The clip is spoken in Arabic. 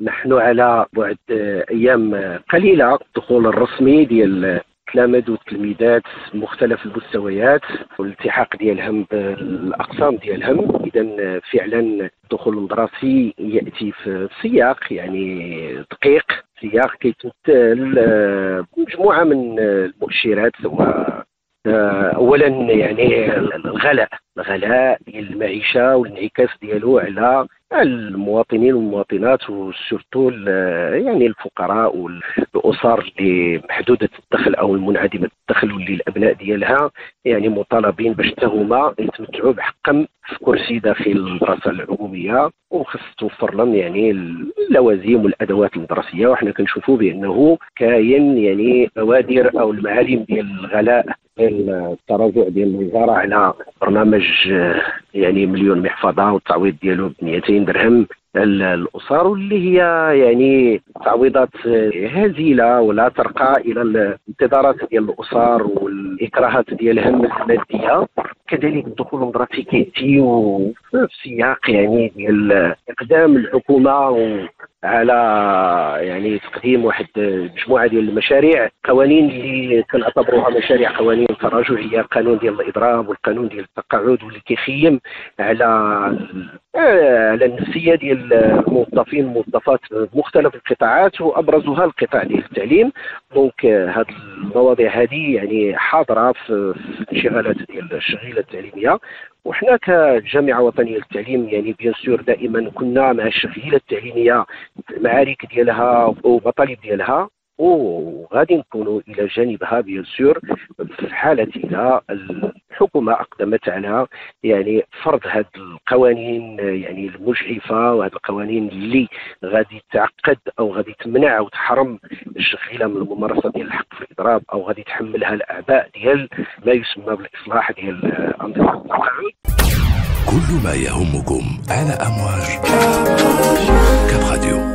نحن على بعد أيام قليلة الدخول الرسمي ديال التلامذ والتلميذات مختلف المستويات والالتحاق ديالهم بالاقسام ديالهم إذا فعلا الدخول الدراسي يأتي في سياق يعني دقيق سياق. كيتمثل مجموعة من المؤشرات سواء اولا يعني الغلاء الغلاء ديال المعيشه والانعكاس ديالو على المواطنين والمواطنات وسورتو يعني الفقراء والأسر اللي محدودة الدخل أو المنعدمة الدخل واللي الابناء ديالها يعني مطالبين باش حتى هما يتمتعوا بحقهم في كرسي داخل المدرسة العمومية وخص توفر لهم يعني اللوازم والأدوات المدرسية. وحنا كنشوفوا بأنه كاين يعني بوادر أو المعالم ديال الغلاء التراجع ديال الوزارة على برنامج يعني مليون محفظة والتعويض ديالو ب 200 درهم الاسر واللي هي يعني تعويضات هزيلة ولا ترقى إلى الانتظارات ديال الأسر والإكراهات ديالهم المادية. كذلك الدخول المدرسي كياتي في سياق يعني ديال إقدام الحكومة على يعني تقديم واحد مجموعة ديال المشاريع قوانين اللي كنعتبروها مشاريع قوانين تراجعية القانون ديال الإضراب والقانون ديال التقاعد واللي كيخيم على على النفسية ديال الموظفين والموظفات بمختلف القطاعات وأبرزها القطاع ديال التعليم. donc هذه المواضيع هذه يعني حاضرة في الانشغالات ديال الشغيلة التعليمية. وحنا كجامعة وطنية للتعليم يعني bien sûr دائما كنا مع الشغيله التعليمية المعارك ديالها ومطالب ديالها. وغادي نكونوا إلى جانبها bien sûr في حاله إلى الحكومة اقدمت على يعني فرض هذه القوانين يعني المجحفة وهذه القوانين اللي غادي تعقد أو غادي تمنع أو تحرم الشغيله من الممارسة ديال الحق في الإضراب أو غادي تحملها الاعباء ديال ما يسمى بالإصلاح ديال أنظمة كل ما يهمكم على أمواج. كاب راديو.